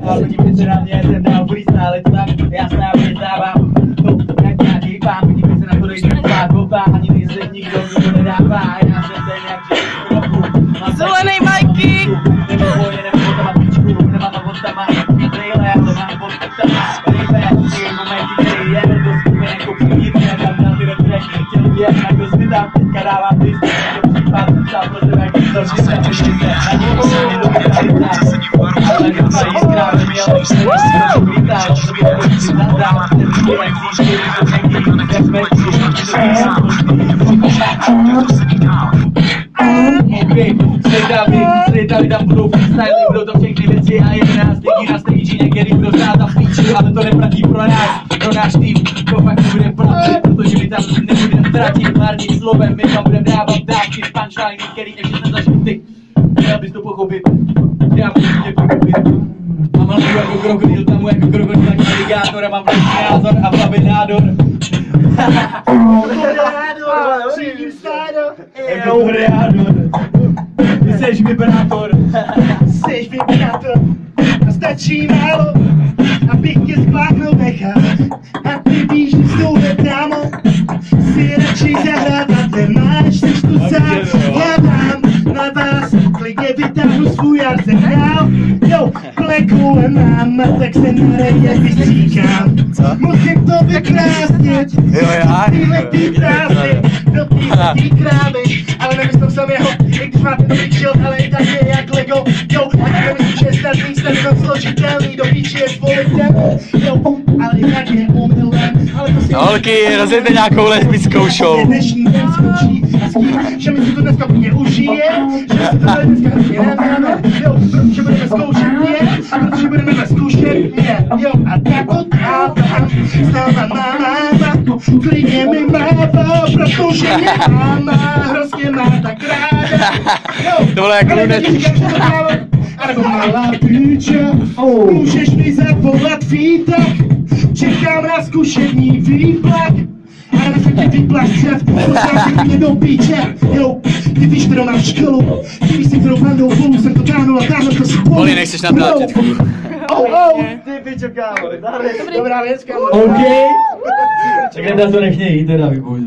Já podívej se na mě, jsem dál prý stále tam, já vyzdávám to, jak nějaký pán, podívej se na to, když pár popá, ani nejsem nikdo, kdo nedává, já jsem ten jak že Zelený Mikey! Nebo boje, nebo tam mám pičku, tam mám trailer, já to mám pod tam rejpe, ty momenty, který je do skupiny, jako přijít, já tam dám ty refresh, chtěl je, jak to si tam, teďka dávám na měl, jsem si to vítá, že to všechny věci a jedenáct lidí na stage, některý budou stát tam píči, ale to neplatí pro nás, pro náš tým, to fakt nebude platit, protože my tam nebudeme tratit marným slovem, my tam budeme dávat dávky, punchline, který ještě nezažil ty, měl bys to pochopit, já budu tě pochopit. Mám hlavu jako krokodýl, tamu jako krokodýl, jako aligátor a mám vlastní názor a v hlavě nádor. Stádo, Jako Toreador. Ty seš vibrátor. Seš vibrátor a stačí málo, abych víš, že s touhle dámou si radši zahrát a ten máš, seš tu sám. Já mám na vás, klidně vytáhnu svůj arzenál. Jo, plekule mám, tak se na radě vystříkám. Musím to vykrásnit, Jo, já. ty prázdny, do ty krávy, ale nemyslím jsem jeho, i když máte dobrý ale i tak je jak Lego, jo, a nemyslím, že je snadný, snadno složitelný, do píči je zvolitelný, jo, ale i tak je omylem, Holky, rozjete nějakou lesbickou show. Dnešní den skončí a s tím, že my si to dneska hodně užije, že si to tady dneska hodně nemáme, jo, protože budeme zkoušet mě, a protože budeme zkoušet mě, jo, a tak to dávám, stáva máma, klidně mi máma, protože mě máma hrozně má tak ráda, jo, To bylo jak dávám, anebo malá píče, můžeš mi zavolat feedback, čekám na zkušení výplak, na vyplaštěv, poslal si mě do píče, jo, ty víš, kterou mám školu, ty víš, se kterou bandou volu jsem to táhnul a táhnul to spolu. Oli, nechceš natáčet. Oh, oh, ty pičo, kámo, dobrá věc, kámo. OK. Tak to nechně jít teda, vybuď.